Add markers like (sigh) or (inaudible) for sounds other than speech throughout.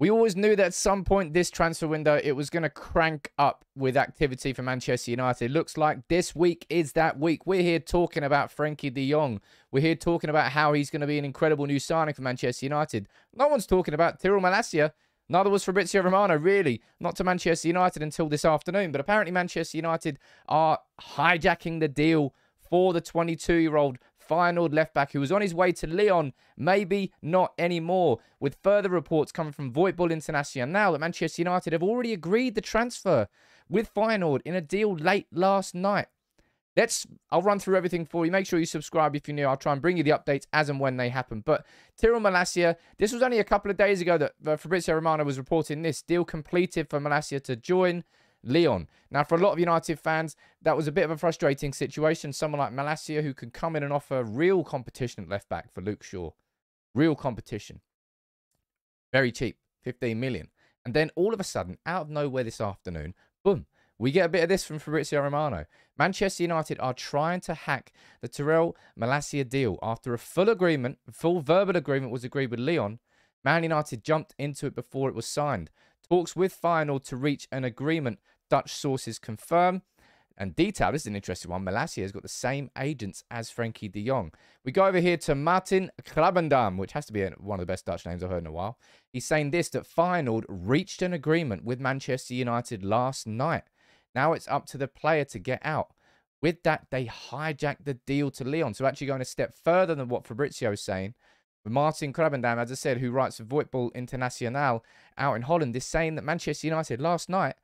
We always knew that at some point this transfer window, it was going to crank up with activity for Manchester United. Looks like this week is that week. We're here talking about Frenkie de Jong. We're here talking about how he's going to be an incredible new signing for Manchester United. No one's talking about Tyrell Malacia. Neither was Fabrizio Romano, really. Not to Manchester United until this afternoon. But apparently Manchester United are hijacking the deal for the 22-year-old Feyenoord left back who was on his way to Lyon, maybe not anymore. With further reports coming from Voetbal International now that Manchester United have already agreed the transfer with Feyenoord in a deal late last night. Let's, I'll run through everything for you. Make sure you subscribe if you're new. I'll try and bring you the updates as and when they happen. But Tyrell Malacia, this was only a couple of days ago that uh, Fabrizio Romano was reporting this deal completed for Malacia to join Lyon. Now, for a lot of United fans, that was a bit of a frustrating situation. Someone like Malacia who could come in and offer real competition at left back for Luke Shaw. Real competition. Very cheap, 15 million. And then all of a sudden, out of nowhere this afternoon, boom, we get a bit of this from Fabrizio Romano. Manchester United are trying to hack the Terrell Malacia deal after a full agreement, full verbal agreement was agreed with Lyon. Man United jumped into it before it was signed. Talks with Feyenoord to reach an agreement Dutch sources confirm. And detail, this is an interesting one. Malacia has got the same agents as Frenkie de Jong. We go over here to Martin Krabbendam, which has to be one of the best Dutch names I've heard in a while. He's saying this that Feyenoord reached an agreement with Manchester United last night. Now it's up to the player to get out. With that, they hijacked the deal to Lyon. So actually going a step further than what Fabrizio is saying. Martin Krabbendam, as I said, who writes for Voetbal International out in Holland, is saying that Manchester United last night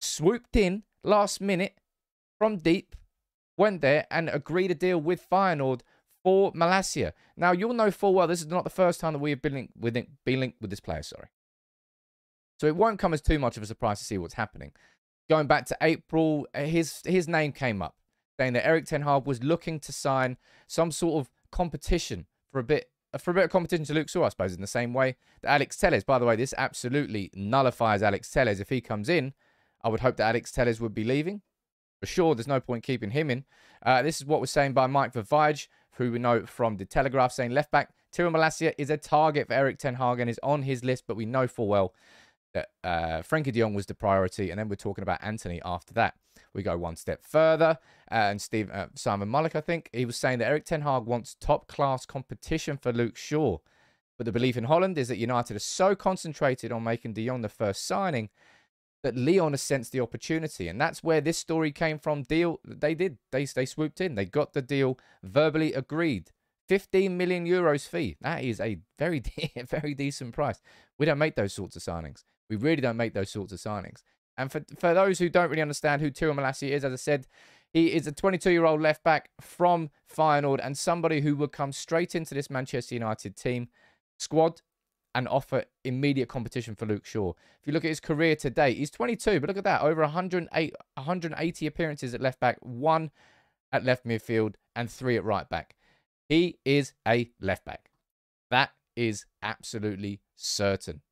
swooped in last minute from deep, went there and agreed a deal with Feyenoord for Malacia. Now, you'll know full well this is not the first time that we have been linked with, been linked with this player, sorry. So it won't come as too much of a surprise to see what's happening. Going back to April, uh, his, his name came up, saying that Erik Ten Hag was looking to sign some sort of competition for a bit for a bit of competition to Luke Shaw, I suppose, in the same way that Alex Telles. By the way, this absolutely nullifies Alex Telles if he comes in I would hope that Alex Telles would be leaving. For sure, there's no point keeping him in. Uh, this is what was saying by Mike Verweij, who we know from the Telegraph, saying left back Tyrell Malacia is a target for Erik Ten Hag and is on his list, but we know full well that uh, Frenkie de Jong was the priority, and then we're talking about Antony after that. We go one step further, and Steve uh, Simon Mullock, I think, he was saying that Erik Ten Hag wants top class competition for Luke Shaw. But the belief in Holland is that United are so concentrated on making de Jong the first signing that Lyon has sensed the opportunity. And that's where this story came from. Deal, they did. They, they swooped in. They got the deal verbally agreed. 15 million euros fee. That is a very, (laughs) very decent price. We don't make those sorts of signings. We really don't make those sorts of signings. And for, for those who don't really understand who Tyrell Malacia is, as I said, he is a 22-year-old left back from Feyenoord and somebody who would come straight into this Manchester United team squad and offer immediate competition for Luke Shaw. If you look at his career to date, he's 22, but look at that. Over 108, 180 appearances at left back, one at left midfield, and three at right back. He is a left back. That is absolutely certain.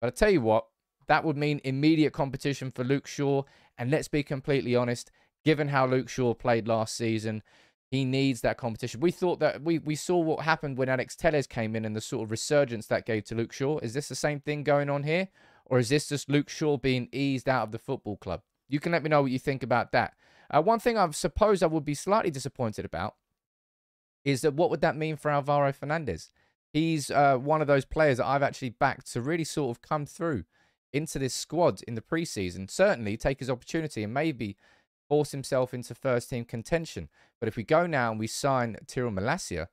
But I tell you what, that would mean immediate competition for Luke Shaw. And let's be completely honest, given how Luke Shaw played last season, he needs that competition. We thought that we, we saw what happened when Alex Telles came in and the sort of resurgence that gave to Luke Shaw. Is this the same thing going on here? Or is this just Luke Shaw being eased out of the football club? You can let me know what you think about that. Uh, one thing I suppose I would be slightly disappointed about is that what would that mean for Alvaro Fernandez? He's uh, one of those players that I've actually backed to really sort of come through into this squad in the preseason. Certainly take his opportunity and maybe force himself into first team contention. But if we go now and we sign Tyrell Malacia,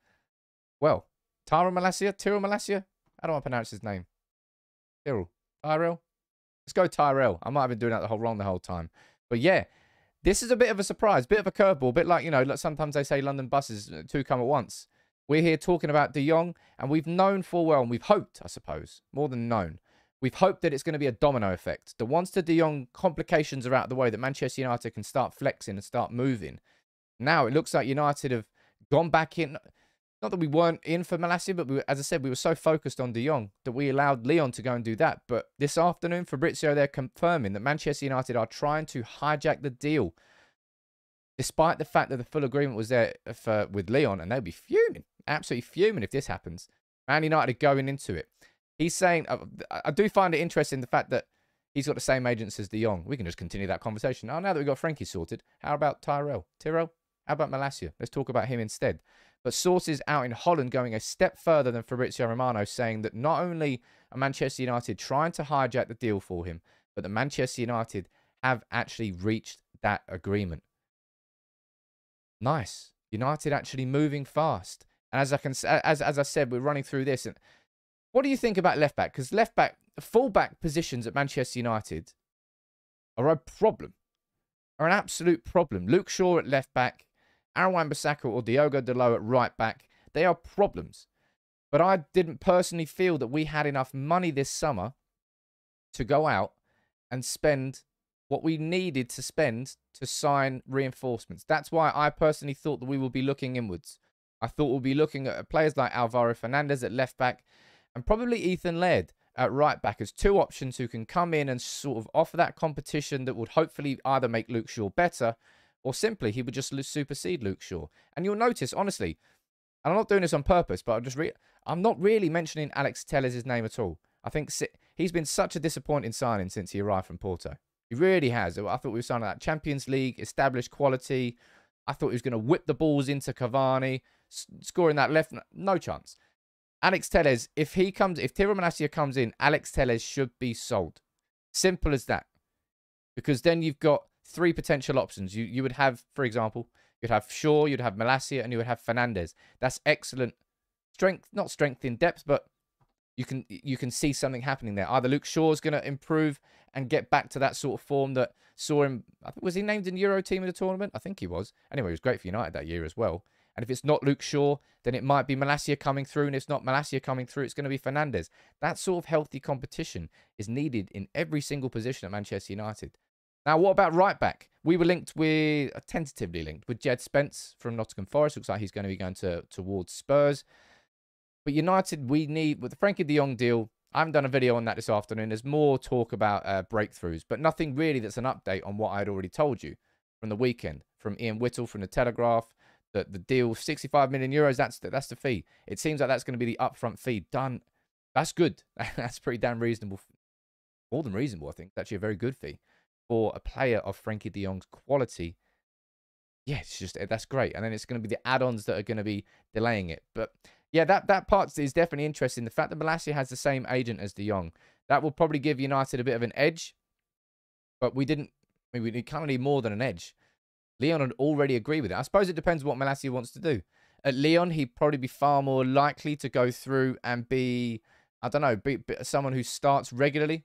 well, Tyrell Malacia, Tyrell Malacia, how do I pronounce his name? Tyrell, Tyrell. Let's go Tyrell. I might have been doing that the whole wrong the whole time, but yeah, this is a bit of a surprise, bit of a curveball, bit like you know, like sometimes they say London buses uh, two come at once. We're here talking about De Jong, and we've known full well, and we've hoped, I suppose, more than known, We've hoped that it's going to be a domino effect. The once the De Jong complications are out of the way, that Manchester United can start flexing and start moving. Now it looks like United have gone back in. Not that we weren't in for Malacia, but we, as I said, we were so focused on De Jong that we allowed Lyon to go and do that. But this afternoon, Fabrizio, they're confirming that Manchester United are trying to hijack the deal, despite the fact that the full agreement was there for with Lyon, and they'll be fuming, absolutely fuming if this happens. Man United are going into it. He's saying, uh, I do find it interesting the fact that he's got the same agents as De Jong. We can just continue that conversation. Oh, now that we've got Frenkie sorted, how about Tyrell? Tyrell? How about Malacia? Let's talk about him instead. But sources out in Holland going a step further than Fabrizio Romano, saying that not only are Manchester United trying to hijack the deal for him, but that Manchester United have actually reached that agreement. Nice. United actually moving fast. And as I can as as I said, we're running through this. And what do you think about left back? Because left back, full back positions at Manchester United are a problem, are an absolute problem. Luke Shaw at left back, Aaron Wan-Bissaka or Diogo Dalot at right back, they are problems. But I didn't personally feel that we had enough money this summer to go out and spend what we needed to spend to sign reinforcements. That's why I personally thought that we will be looking inwards. I thought we'll be looking at players like Alvaro Fernandez at left back and probably Ethan Laird at right back as two options who can come in and sort of offer that competition that would hopefully either make Luke Shaw better or simply he would just supersede Luke Shaw. And you'll notice, honestly, and I'm not doing this on purpose, but I'm just I'm not really mentioning Alex Telles' name at all. I think he's been such a disappointing signing since he arrived from Porto. He really has. I thought we were signing that Champions League, established quality. I thought he was going to whip the balls into Cavani, scoring that left. No chance. Alex Telles, if he comes, if Tyrell Malacia comes in, Alex Telles should be sold. Simple as that. Because then you've got three potential options. You you would have, for example, you'd have Shaw, you'd have Malacia, and you would have Fernandez. That's excellent strength, not strength in depth, but you can you can see something happening there. Either Luke Shaw's going to improve and get back to that sort of form that saw him. I think was he named in Euro team of the tournament? I think he was. Anyway, he was great for United that year as well. And if it's not Luke Shaw, then it might be Malacia coming through. And if it's not Malacia coming through, it's going to be Fernandez. That sort of healthy competition is needed in every single position at Manchester United. Now, what about right back? We were linked with, uh, tentatively linked with Jed Spence from Nottingham Forest. Looks like he's going to be going to towards Spurs. But United, we need, with the Frenkie de Jong deal, I haven't done a video on that this afternoon. There's more talk about uh, breakthroughs, but nothing really that's an update on what I had already told you from the weekend, from Ian Whittell, from the Telegraph, the, the deal, 65 million euros, that's the, that's the fee. It seems like that's going to be the upfront fee. Done. That's good. (laughs) that's pretty damn reasonable. More than reasonable, I think. It's actually a very good fee for a player of Frenkie de Jong's quality. Yeah, it's just, that's great. And then it's going to be the add-ons that are going to be delaying it. But yeah, that, that part is definitely interesting. The fact that Malacia has the same agent as De Jong, that will probably give United a bit of an edge. But we didn't, I mean, we kind of need more than an edge. Lyon would already agree with it. I suppose it depends what Malacia wants to do. At Lyon, he'd probably be far more likely to go through and be, I don't know, be, be someone who starts regularly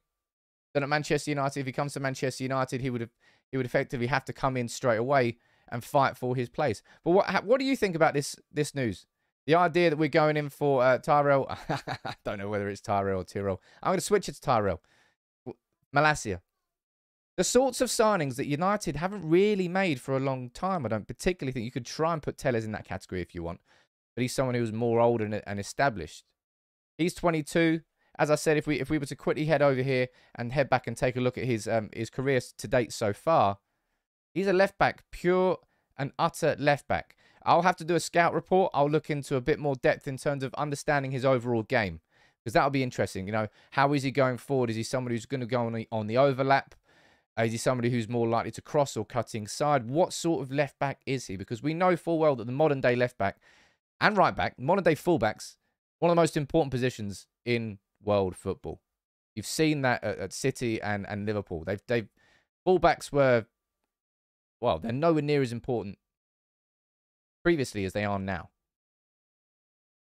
than at Manchester United. If he comes to Manchester United, he would have, he would effectively have to come in straight away and fight for his place. But what what do you think about this this news? The idea that we're going in for uh, Tyrell, (laughs) I don't know whether it's Tyrell or Tyrell. I'm going to switch it to Tyrell. Malacia. The sorts of signings that United haven't really made for a long time. I don't particularly think you could try and put Telles in that category if you want. But he's someone who's more old and, established. He's 22. As I said, if we if we were to quickly head over here and head back and take a look at his um, his career to date so far, he's a left back, pure and utter left back. I'll have to do a scout report. I'll look into a bit more depth in terms of understanding his overall game because that'll be interesting. You know, how is he going forward? Is he somebody who's going to go on the, on the overlap? Is he somebody who's more likely to cross or cut inside? What sort of left back is he? Because we know full well that the modern day left back and right back, modern day fullbacks, one of the most important positions in world football. You've seen that at, at City and, and Liverpool. They've they've fullbacks were well, they're nowhere near as important previously as they are now.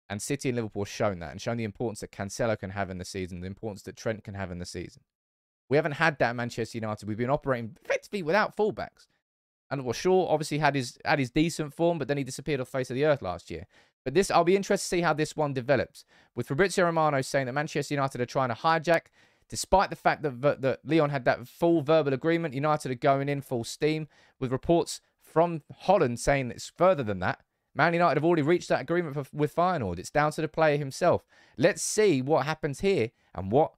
And City and Liverpool have shown that and shown the importance that Cancelo can have in the season, the importance that Trent can have in the season. We haven't had that at Manchester United. We've been operating effectively without fullbacks. And well, Shaw obviously had his had his decent form, but then he disappeared off the face of the earth last year. But this, I'll be interested to see how this one develops. With Fabrizio Romano saying that Manchester United are trying to hijack, despite the fact that that Lyon had that full verbal agreement, United are going in full steam. With reports from Holland saying that it's further than that. Man United have already reached that agreement for, with Feyenoord. It's down to the player himself. Let's see what happens here and what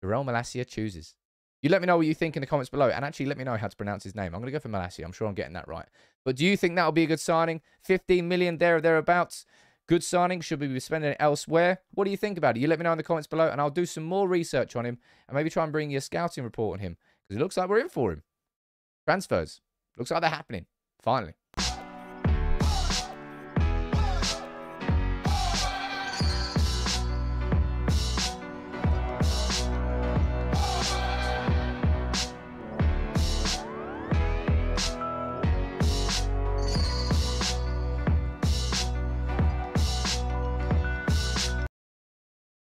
Tyrell Malacia chooses. You let me know what you think in the comments below. And actually, let me know how to pronounce his name. I'm going to go for Malacia. I'm sure I'm getting that right. But do you think that'll be a good signing? 15 million there or thereabouts. Good signing. Should we be spending it elsewhere? What do you think about it? You let me know in the comments below, and I'll do some more research on him and maybe try and bring you a scouting report on him because it looks like we're in for him. Transfers. Looks like they're happening. Finally.